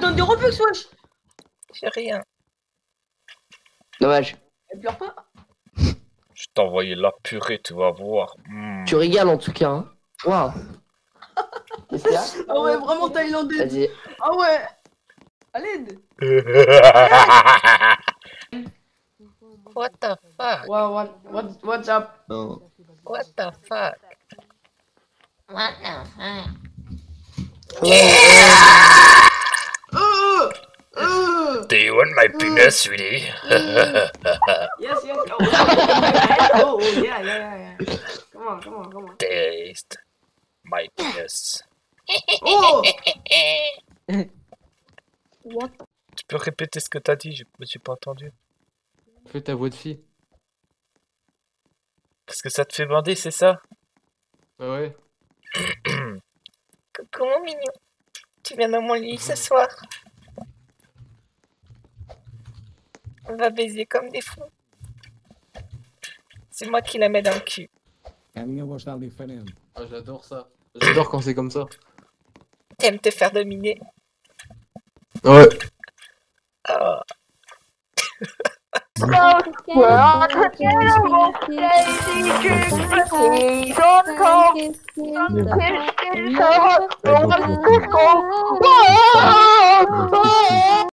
donne des Robux, wesh J'ai rien. Dommage. Elle pleure pas Je t'ai envoyé la purée, tu vas voir. Mm. Tu régales en tout cas. Hein. Waouh. Ah ouais, vraiment thaïlandais Vas-y. Ah ouais À l'aide What the fuck? Ouais, what, what, what's up? What the fuck? What the fuck? Do you want my penis, sweetie? Yes, yes Oh, yeah, oh, oh, yeah, yeah, yeah, yeah Come on, come on, come on Taste my penis. Oh What? Tu peux répéter ce que t'as dit? J'ai j'ai pas entendu. Fais ta voix de fille. Parce que ça te fait bander, c'est ça? Ah ouais. Coucou mon mignon. Tu viens dans mon lit ce soir? On va baiser comme des fous. C'est moi qui la mets dans le cul. Ah, j'adore ça. J'adore quand c'est comme ça. T'aimes te faire dominer? Ouais. Oh.